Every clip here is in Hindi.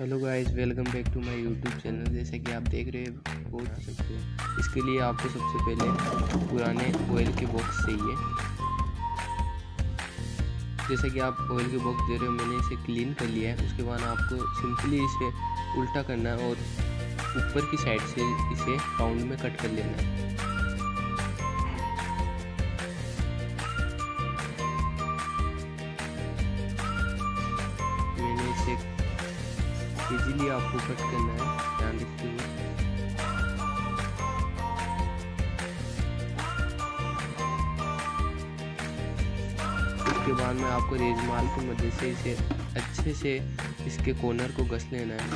Hello guys welcome back to my YouTube channel जैसे कि आप देख रहे हैं सकते हो इसके लिए आपको सबसे पहले पुराने ऑयल के बॉक्स चाहिए। जैसे कि आप ऑयल के बॉक्स दे रहे हो, मैंने इसे क्लीन कर लिया है। उसके बाद आपको सिंपली इसे उल्टा करना है और ऊपर की साइड से इसे राउंड में कट कर लेना है। इजीली आपको कट करना है, ध्यान रखते हुए। उसके बाद में आपको रेजमाल की मदद से इसे अच्छे से इसके कॉर्नर को घस लेना है।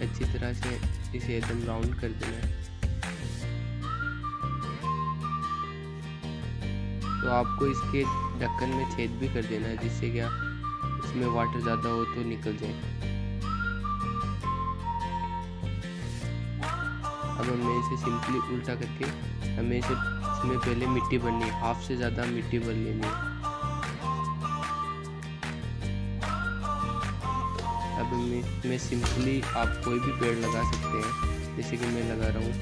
अच्छी तरह से इसे एकदम राउंड कर देना है। तो आपको इसके ढक्कन में छेद भी कर देना है, जिससे क्या इसमें वाटर ज़्यादा हो तो निकल जाए। अब हमें इसे सिंपली उल्टा करके, हमें इसे इसमें पहले मिट्टी भरनी है हाफ़ से ज़्यादा मिट्टी भर लेनी है। अब मैं सिंपली आप कोई भी पेड़ लगा सकते हैं, जैसे कि मैं लगा रहा हूँ,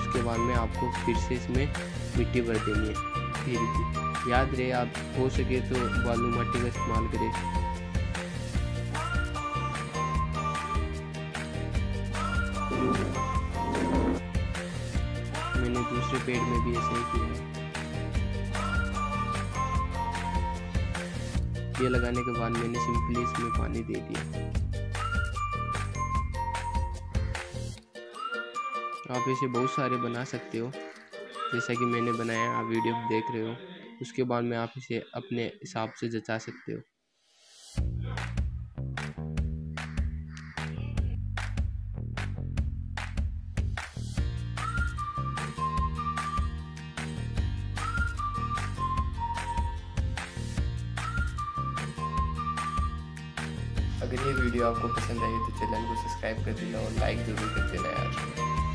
उसके बाद में आपको फिर से इसमें मिट्टी भर देनी है। फिर भी याद रहे आप, हो सके तो बालू माटी का इस्तेमाल करें। मैंने दूसरे पेड़ में भी ऐसे ही किया है। ये लगाने के बाद मैंने सिंपली इसमें पानी दे दिया। आप इसे बहुत सारे बना सकते हो। जैसा कि मैंने बनाया, आप वीडियो देख रहे हो। उसके बाद में आप इसे अपने हिसाब से जचा सकते हो। अगर ये वीडियो आपको पसंद आई तो चैनल को सब्सक्राइब कर देना और लाइक ज़रूर कर देना यार।